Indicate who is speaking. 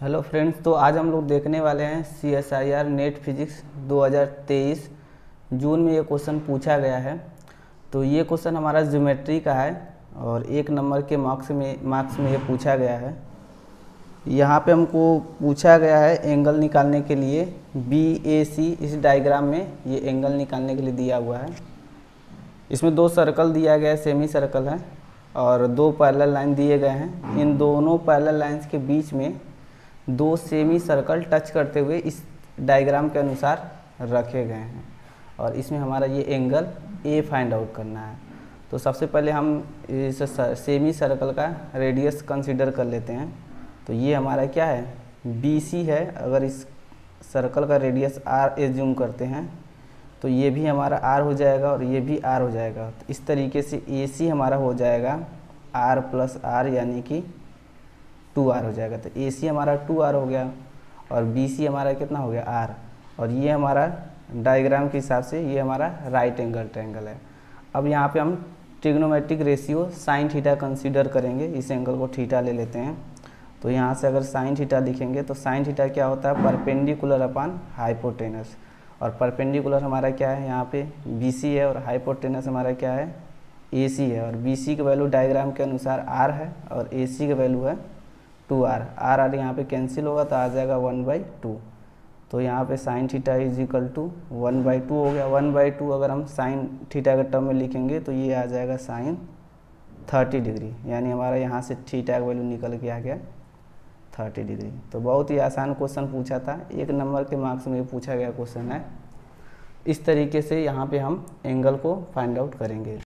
Speaker 1: Hello friends तो आज हम लोग देखने वाले हैं C S I R NET physics 2023 जून में ये क्वेश्चन पूछा गया है। तो ये क्वेश्चन हमारा ज्योमेट्री का है और एक नंबर के मार्क्स में मार्क्स में ये पूछा गया है। यहाँ पे हमको पूछा गया है एंगल निकालने के लिए। बी ए सी इस डायग्राम में ये एंगल निकालने के लिए दिया हुआ है। इसमें दो सर्कल दिया गया है, सेमी सर्कल है और दो पैरेलल लाइन दिए गए हैं। इन दोनों पैरेलल लाइंस के बीच में दो सेमी सर्कल टच करते हुए इस डायग्राम के अनुसार रखे गए हैं। और इसमें हमारा ये एंगल ए फाइंड आउट करना है। तो सबसे पहले हम इस सेमी सर्कल का रेडियस कंसीडर कर लेते हैं। तो ये हमारा क्या है? बी सी है। अगर इस सर्कल का रेडियस आर एज्यूम करते हैं तो ये भी हमारा आर हो जाएगा और ये भी आर हो जाएगा। तो इस तरीके से ए सी हमारा हो जाएगा। आर प्लस आर यानी कि टू आर हो जाएगा। तो ए सी हमारा टू आर हो गया और बी सी हमारा कितना हो गया आर। और ये हमारा डायग्राम के हिसाब से ये हमारा राइट एंगल ट्रायंगल है। अब यहाँ पे हम trigonometric ratio sine theta consider करेंगे। इस एंगल को थीटा ले लेते हैं। तो यहाँ से अगर साइन थीटा लिखेंगे तो साइन थीटा क्या होता है? Perpendicular upon hypotenuse. और परपेंडिकुलर हमारा क्या है? यहाँ पे बी है और हाइपोटेनस हमारा क्या है? ए है। और बी का वैल्यू डायग्राम के अनुसार आर है और ए का वैल्यू है टू आर आर आर यहाँ पे कैंसिल होगा तो आ जाएगा वन बाई टू तो यहाँ पे sine theta is equal to one by two हो गया. वन बाई टू अगर हम साइन थीटा के टर्म में लिखेंगे तो ये आ जाएगा साइन थर्टी डिग्री यानी हमारा यहाँ से थीटा का वैल्यू निकल के आ गया थर्टी डिग्री तो बहुत ही आसान क्वेश्चन पूछा था. एक नंबर के मार्क्स में पूछा गया क्वेश्चन है. इस तरीके से यहाँ पे हम एंगल को फाइंड आउट करेंगे।